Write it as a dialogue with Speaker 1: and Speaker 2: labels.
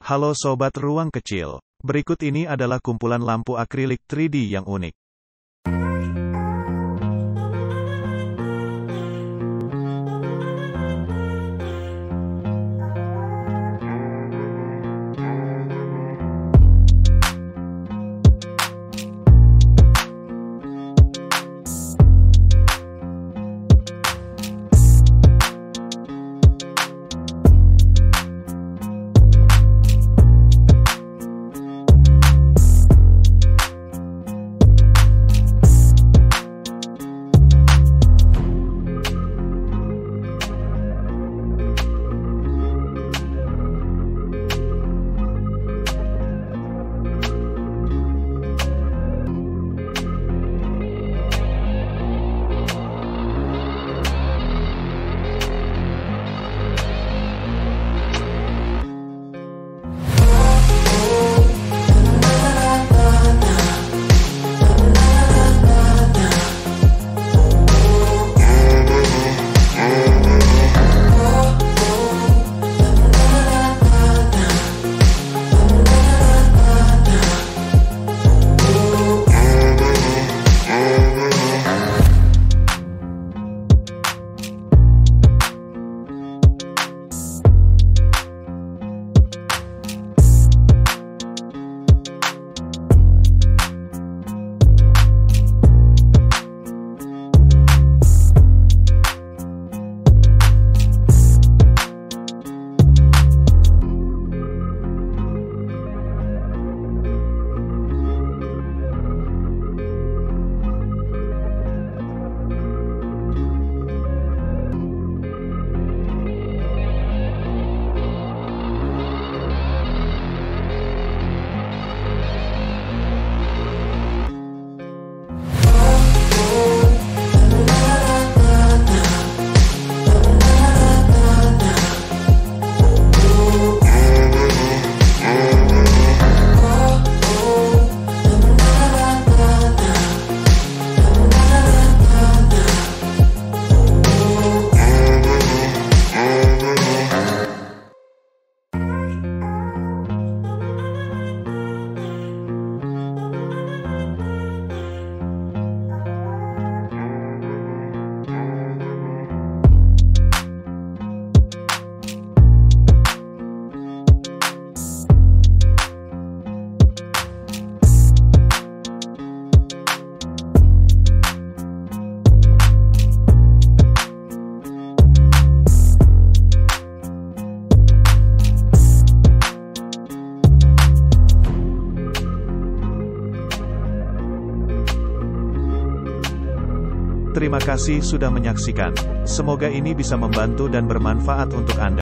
Speaker 1: Halo sobat ruang kecil. Berikut ini adalah kumpulan lampu akrilik 3D yang unik. Terima kasih sudah menyaksikan. Semoga ini bisa membantu dan bermanfaat untuk Anda.